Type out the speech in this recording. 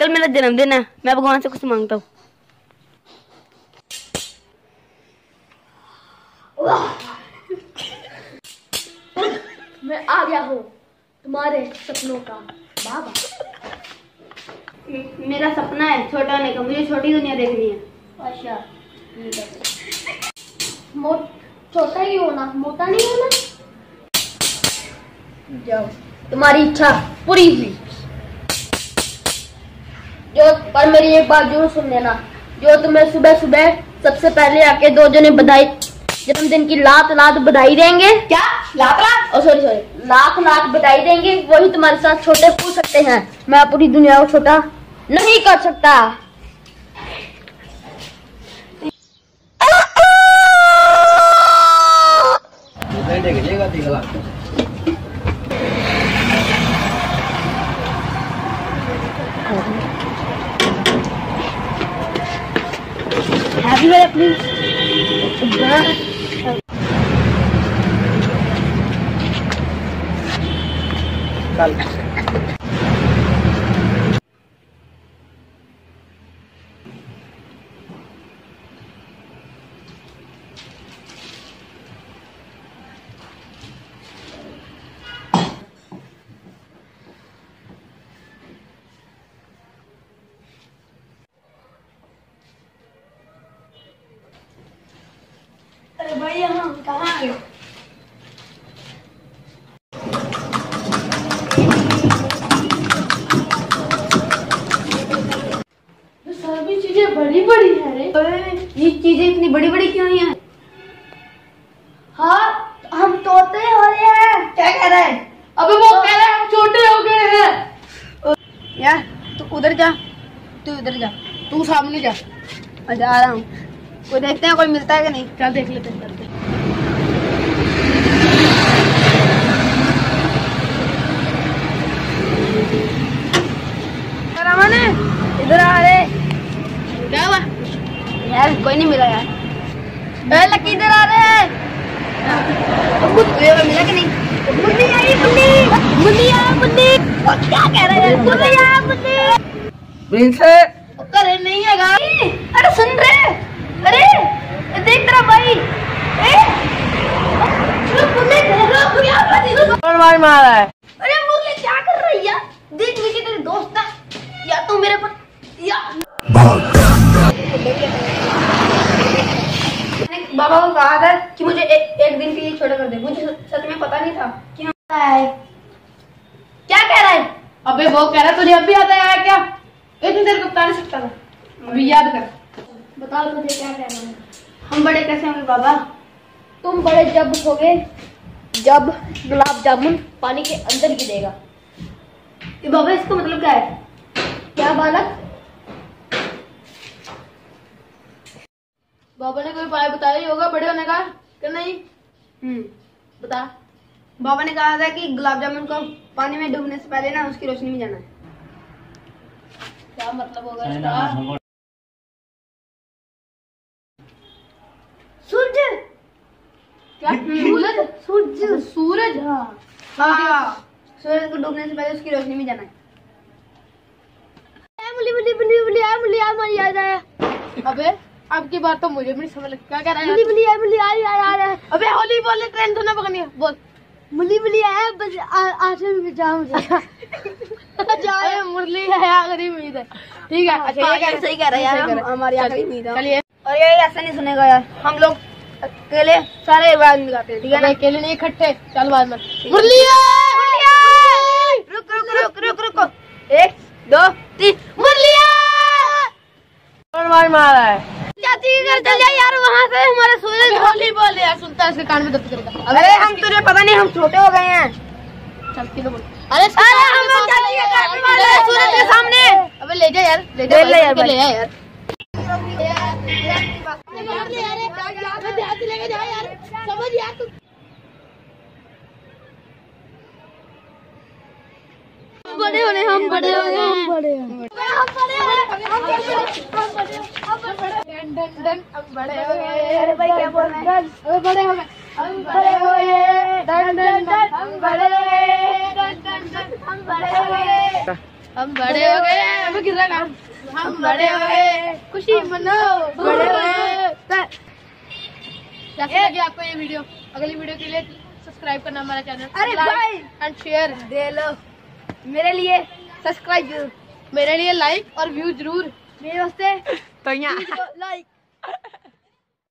कल मेरा जन्मदिन है मैं भगवान से कुछ माँगता हूँ। मैं आ गया हूँ तुम्हारे सपनों का बाबा। मेरा सपना है छोटा होने का मुझे छोटी दुनिया देखनी है। अच्छा मोट छोटा ही होना मोटा नहीं होना? जाओ तुम्हारी इच्छा पूरी हुई। जो पर मेरी एक बात ज़रूर सुन लेना। जो तुम्हें सुबह सुबह सबसे पहले आके दो जने बधाई जन्मदिन की लाख लाख बधाई देंगे। क्या? Lakh lakh oh sorry sorry lakh lakh बधाई देंगे वही तुम्हारे साथ छोटे पूछ सकते हैं। मैं पूरी दुनिया को छोटा नहीं कर सकता। हैप्पी अपनी अरे हम कहाँ सभी चीज़ें बड़ी बड़ी है रे। ये चीज़ें इतनी बड़ी बड़ी क्यों हैं? हाँ हम तोते हो रहे हैं। क्या कह रहा है? अबे वो कह रहे हैं हम छोटे हो गए हैं। यार तू उधर जा। तू इधर जा। तू सामने जा। मैं जा रहा हूँ। कोई देखते हैं कोई मिलता है कि नहीं? चल देख लेते हैं यार कोई नहीं मिला यार। ए लकी इधर आ रे अब तुझे मिला कि नहीं? मुन्नी आई मुन्नी। मुन्नी आ मुन्नी। वो क्या कह रहा है आ मुन्नी। प्रिंस अरे नहीं है गाड़ी। अरे सुन रे। अरे देख तेरा भाई। ए कर रही है मार मारा है? अरे क्या कर रही है? देख मुझे तेरे दोस्त है। या तू मेरे पर या मैंने बाबा को कहा था कि मुझे ए, एक दिन के लिए छोटा कर दे। मुझे सच- में पता नहीं था कि है। क्या कह रहा है? अबे वो कह रहा है तुझे अभी आता है क्या? इतनी देर को बता नहीं सकता था? अभी याद कर। बताओ मुझे क्या कहना है? हम बड़े कैसे होंगे बाबा? तुम बड़े जब होगे जब गुलाब जामुन पानी के अंदर गिरेगा। ये बाबा इसका मतलब क्या है? क्या बालक? बाबा ने कोई उपाय बताया ही होगा बड़े होने का कि नहीं? हम्म। बता। बाबा ने कहा था कि गुलाब जामुन को पानी में डूबने से पहले ना उसकी रोशनी में जाना है। क्या मतलब होगा इसका? सूरज! क्या? सूरज? सूरज। सूरज? हाँ। सूरज को डूबने से पहले उसकी रोशनी में जाना है। मुली मुली मुली मुली आ मुली आ मुली आ जाए अबे। अब की बात तो मुझे भी नहीं समझ लग। क्या कह रहा है? मुली मुली आ मुली आ आ रहा अबे होली बोल ट्रेन तो ना पकड़नी है। बोल। मुली मुली आया बस आठवें में जाओ मुझे। जाए मुरली। है आखिरी उम्मीद है। ठीक है अच्छा हाँ, ये सही कह रहा है यार, रहा है। हमारी आखिरी उम्मीद है। चलिए। और ये ऐसा नहीं सुनेगा यार हम लोग अकेले सारे बाद में गाते हैं ठीक है ना? अकेले नहीं इकट्ठे। चल बाद में। मुरली रुक रुक रुक रुक रुको एक दो तीन। मुरलिया कौन मार मारा है। वहाँ हमारे सूरज होली बोल यार सुनता है इसके कान में दर्द करेगा। अरे हम तुझे पता नहीं हम छोटे हो गए हैं। चल किलो बोल। अरे अरे हम लोग चाची के घर में वाले सूरज के सामने। अबे ले जा यार ले जा ले ले यार। ले जा यार। समझ यार तू बड़े होने हम बड़े होने हम बड़े डन डन डन हम बड़े हो गए। अरे भाई क्या बोल रहे हैं अबे बड़े हो गए हम बड़े हो गए। डन डन डन हम बड़े हो गए। डन डन डन हम बड़े हो गए। हम बड़े हो गए अबे गिर रहा है हम बड़े हुए खुशी मनाओ बड़े हुए कैसे लगी आपको ये वीडियो अगली वीडियो के लिए सब्सक्राइब करना। हमारा चैनल अरे भाई। एंड शेयर दे लो मेरे लिए सब्सक्राइब ज़रूर मेरे लिए लाइक और व्यू ज़रूर। मेरे वास्ते तो यहाँ लाइक